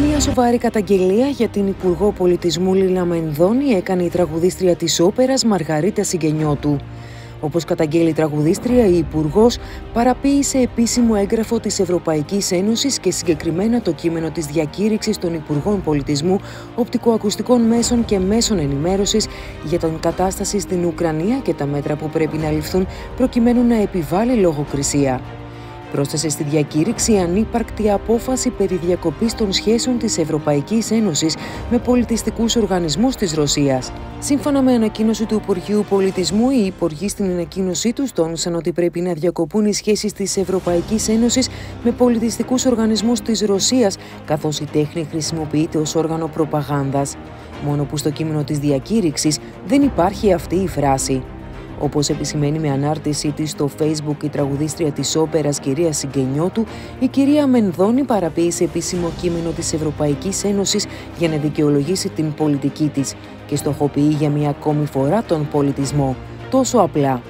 Μια σοβαρή καταγγελία για την Υπουργό Πολιτισμού Λίλα Μενδώνη έκανε η τραγουδίστρια της όπερας Μαργαρίτα Συγγενιώτου. Όπως καταγγέλει η τραγουδίστρια, η Υπουργός παραποίησε επίσημο έγγραφο της Ευρωπαϊκής Ένωσης και συγκεκριμένα το κείμενο της διακήρυξης των Υπουργών Πολιτισμού, Οπτικοακουστικών Μέσων και Μέσων Ενημέρωσης για την κατάσταση στην Ουκρανία και τα μέτρα που πρέπει να ληφθούν προκειμένου να επιβάλλει λογοκρισία πρόσθεσε στη διακήρυξη ανύπαρκτη απόφαση περί διακοπής των σχέσεων της Ευρωπαϊκής Ένωσης με πολιτιστικούς οργανισμούς της Ρωσίας. Σύμφωνα με ανακοίνωση του Υπουργείου Πολιτισμού, οι υπουργοί στην ανακοίνωσή τους τόνισαν ότι πρέπει να διακοπούν οι σχέσεις της Ευρωπαϊκής Ένωσης με πολιτιστικούς οργανισμούς της Ρωσίας, καθώς η τέχνη χρησιμοποιείται ως όργανο προπαγάνδας. Μόνο που στο κείμενο της διακήρυξης δεν υπάρχει αυτή η φράση. Όπως επισημαίνει με ανάρτησή της στο Facebook η τραγουδίστρια της όπερας κυρία Συγγενιώτου, η κυρία Μενδώνη παραποίησε επίσημο κείμενο της Ευρωπαϊκής Ένωσης για να δικαιολογήσει την πολιτική της και στοχοποιεί για μια ακόμη φορά τον πολιτισμό. Τόσο απλά.